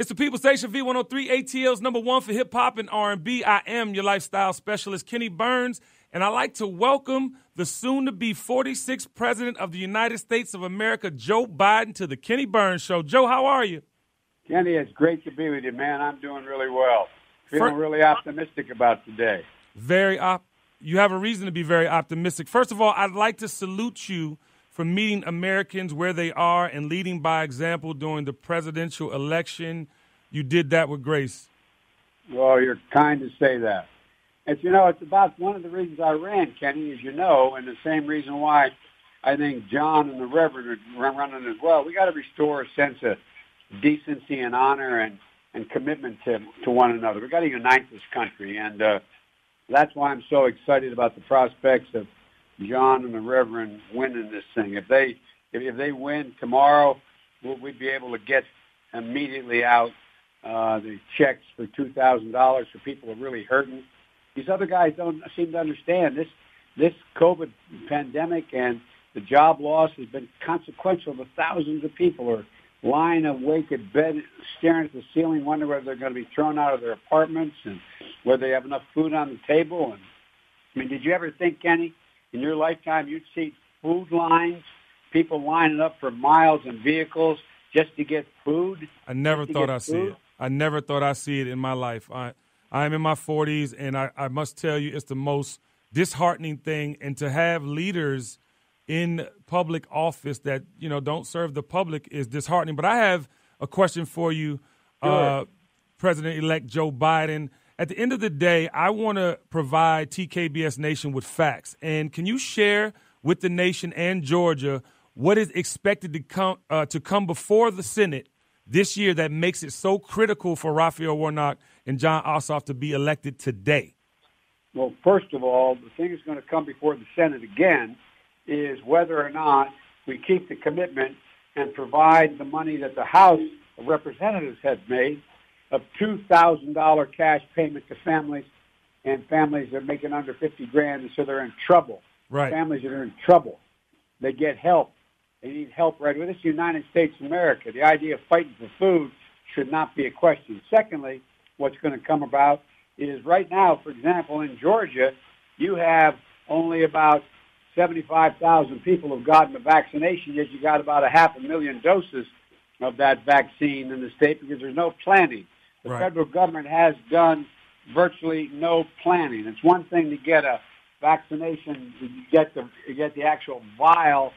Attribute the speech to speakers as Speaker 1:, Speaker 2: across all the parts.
Speaker 1: It's the People Station V103 ATL's number one for hip hop and R&B. I am your lifestyle specialist, Kenny Burns, and I'd like to welcome the soon-to-be 46th President of the United States of America, Joe Biden, to the Kenny Burns Show. Joe, how are you?
Speaker 2: Kenny, it's great to be with you, man. I'm doing really well. Feeling For- really optimistic about today.
Speaker 1: Very op. You have a reason to be very optimistic. First of all, I'd like to salute you for meeting Americans where they are and leading by example during the presidential election. You did that with grace.
Speaker 2: Well, you're kind to say that. It's you know, it's about one of the reasons I ran, Kenny, as you know, and the same reason why I think Jon and the Reverend are running as well. We got to restore a sense of decency and honor and and commitment to to one another. We got to unite this country, and uh, that's why I'm so excited about the prospects of Jon and the Reverend winning this thing. If they if, they win tomorrow, we'll, we'd be able to get immediately out uh, the checks for two thousand dollars for people who are really hurting. These other guys don't seem to understand this. This COVID pandemic and the job loss has been consequential to thousands of people are lying awake at bed, staring at the ceiling, wondering whether they're going to be thrown out of their apartments and whether they have enough food on the table. And I mean, did you ever think, Kenny, in your lifetime you'd see food lines, people lining up for miles in vehicles just to get food?
Speaker 1: I never thought I'd see it. I never thought I'd see it in my life. I I'm in my 40s, and I, I must tell you, it's the most disheartening thing. And to have leaders in public office that you know don't serve the public is disheartening. But I have a question for you, uh, President-elect Joe Biden at the end of the day, I want to provide TKBS Nation with facts. And can you share with the nation and Georgia what is expected to come uh, to come before the Senate this year that makes it so critical for Raphael Warnock and Jon Ossoff to be elected today?
Speaker 2: Well, first of all, the thing that's going to come before the Senate again is whether or not we keep the commitment and provide the money that the House of Representatives has made of $2,000 cash payment to families and families that are making under 50 grand, and so they're in trouble.
Speaker 1: Right.
Speaker 2: Families that are in trouble. They get help. They need help right away. This is the United States of America. The idea of fighting for food should not be a question. Secondly, what's going to come about is right now, for example, in Georgia, you have only about 75,000 people have gotten the vaccination, yet you got about a half a million doses of that vaccine in the state because there's no planning. The right. federal government has done virtually no planning. It's one thing to get a vaccination, you get the get the actual vial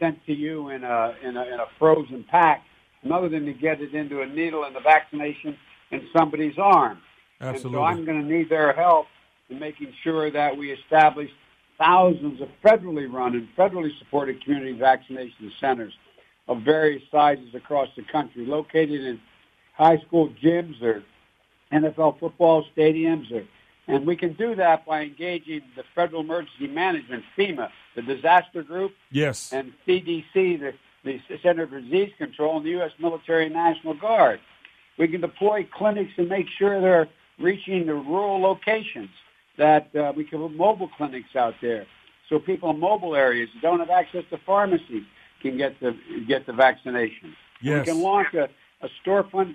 Speaker 2: sent to you in a in a, in a frozen pack. Another thing to get it into a needle and the vaccination in somebody's arm.
Speaker 1: Absolutely.
Speaker 2: And so I'm going to need their help in making sure that we establish thousands of federally run and federally supported community vaccination centers of various sizes across the country, located in high school gyms or NFL football stadiums or and we can do that by engaging the Federal Emergency Management, FEMA, the disaster group,
Speaker 1: yes,
Speaker 2: and CDC, the, the Center for Disease Control, and the U.S. Military and National Guard. We can deploy clinics and make sure they're reaching the rural locations. That uh, we can put mobile clinics out there, so people in mobile areas who don't have access to pharmacies can get the get the vaccination.
Speaker 1: Yes.
Speaker 2: We can launch a, a storefront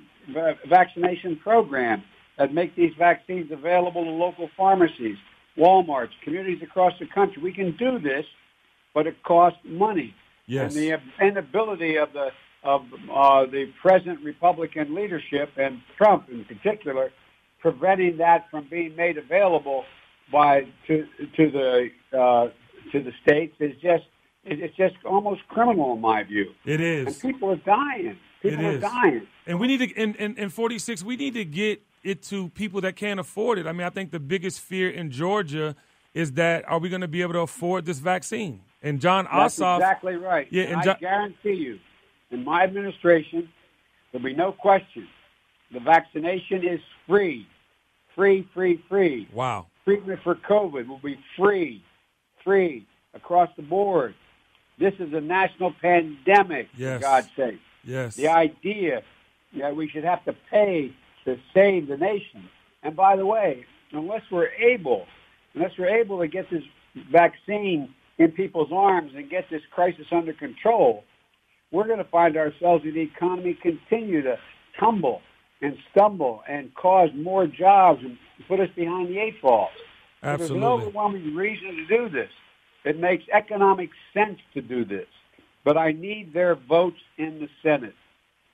Speaker 2: vaccination program that make these vaccines available to local pharmacies, Walmarts, communities across the country. We can do this, but it costs money.
Speaker 1: Yes.
Speaker 2: And the inability of the of uh, the present Republican leadership and Trump in particular, preventing that from being made available by to to the uh, to the states is just it's just almost criminal in my view.
Speaker 1: It is.
Speaker 2: And people are dying. People are dying.
Speaker 1: And we need to, in, in, in 46, we need to get it to people that can't afford it. I mean, I think the biggest fear in Georgia is that are we going to be able to afford this vaccine? And Jon
Speaker 2: That's
Speaker 1: Ossoff.
Speaker 2: exactly right.
Speaker 1: Yeah,
Speaker 2: and, I guarantee you, in my administration, there'll be no question. The vaccination is free. Free, free, free.
Speaker 1: Wow.
Speaker 2: Treatment for COVID will be free, free across the board. This is a national pandemic,
Speaker 1: yes.
Speaker 2: for God's sake.
Speaker 1: Yes.
Speaker 2: The idea that we should have to pay to save the nation. And by the way, unless we're able, unless we're able to get this vaccine in people's arms and get this crisis under control, we're going to find ourselves in the economy continue to tumble and stumble and cause more jobs and put us behind the eight ball.
Speaker 1: Absolutely.
Speaker 2: There's an overwhelming reason to do this. It makes economic sense to do this. But I need their votes in the Senate.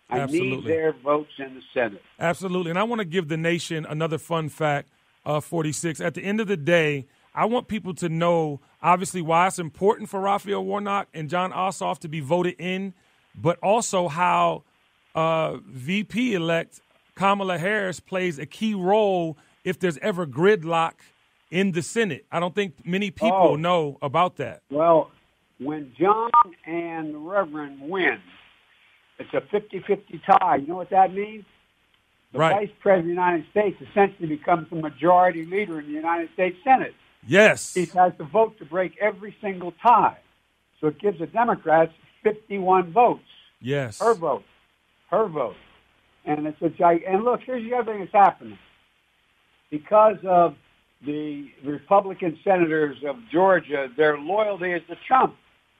Speaker 2: I
Speaker 1: Absolutely.
Speaker 2: need their votes in the Senate.
Speaker 1: Absolutely. And I want to give the nation another fun fact, uh, 46. At the end of the day, I want people to know, obviously, why it's important for Raphael Warnock and Jon Ossoff to be voted in, but also how uh, VP elect Kamala Harris plays a key role if there's ever gridlock in the Senate. I don't think many people
Speaker 2: Oh.
Speaker 1: know about that.
Speaker 2: Well, when Jon and the Reverend win, it's a 50-50 tie. You know what that means? The
Speaker 1: Right.
Speaker 2: Vice President of the United States essentially becomes the majority leader in the United States Senate.
Speaker 1: Yes.
Speaker 2: He has the vote to break every single tie. So it gives the Democrats 51 votes.
Speaker 1: Yes.
Speaker 2: Her vote. Her vote. And it's a gig- and look, here's the other thing that's happening. Because of the Republican senators of Georgia, their loyalty is to Trump,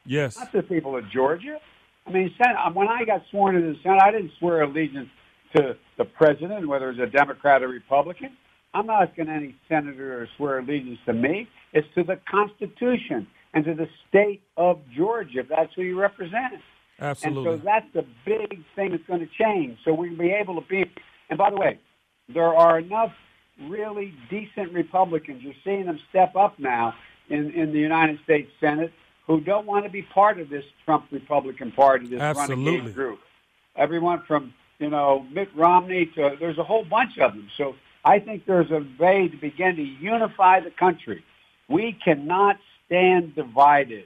Speaker 1: Yes.
Speaker 2: not the people of Georgia. I mean, Sen- uh, when I got sworn into the Senate, I didn't swear allegiance to the president, whether it's a Democrat or Republican. I'm not asking any senator to swear allegiance to me. It's to the Constitution and to the state of Georgia. That's who you represent.
Speaker 1: Absolutely.
Speaker 2: And so that's the big thing that's going to change. So we'll be able to be. And by the way, there are enough really decent Republicans. You're seeing them step up now in, in the United States Senate who don't want to be part of this Trump Republican Party, this
Speaker 1: Absolutely.
Speaker 2: renegade group. Everyone from you know Mitt Romney to there's a whole bunch of them. So I think there's a way to begin to unify the country. We cannot stand divided.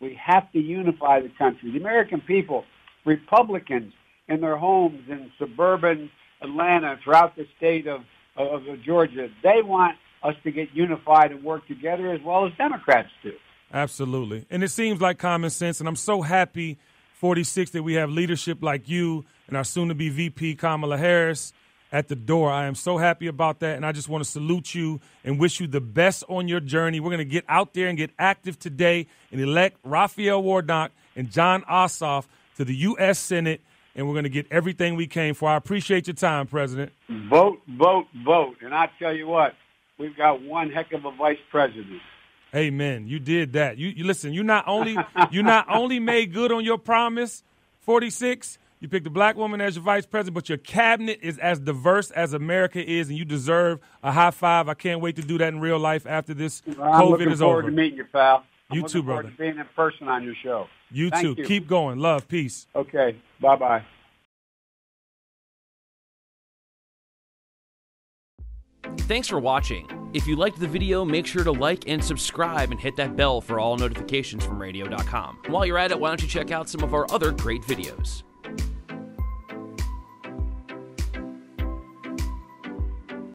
Speaker 2: We have to unify the country. The American people, Republicans in their homes in suburban Atlanta, throughout the state of, of, of Georgia, they want us to get unified and work together as well as Democrats do.
Speaker 1: Absolutely. And it seems like common sense. And I'm so happy, 46, that we have leadership like you and our soon to be VP Kamala Harris at the door. I am so happy about that. And I just want to salute you and wish you the best on your journey. We're going to get out there and get active today and elect Raphael Warnock and Jon Ossoff to the U.S. Senate. And we're going to get everything we came for. I appreciate your time, President.
Speaker 2: Vote, vote, vote. And I tell you what, we've got one heck of a vice president.
Speaker 1: Amen. You did that. You, you listen. You not only you not only made good on your promise, forty six. You picked a black woman as your vice president, but your cabinet is as diverse as America is, and you deserve a high five. I can't wait to do that in real life after this
Speaker 2: I'm
Speaker 1: COVID
Speaker 2: looking
Speaker 1: is
Speaker 2: forward
Speaker 1: over.
Speaker 2: to meeting you, pal. I'm
Speaker 1: You too, brother.
Speaker 2: To being in person on your show.
Speaker 1: You
Speaker 2: Thank
Speaker 1: too.
Speaker 2: you.
Speaker 1: Keep going. Love, peace.
Speaker 2: Okay. Bye bye.
Speaker 3: Thanks for watching. If you liked the video, make sure to like and subscribe and hit that bell for all notifications from radio.com. While you're at it, why don't you check out some of our other great videos?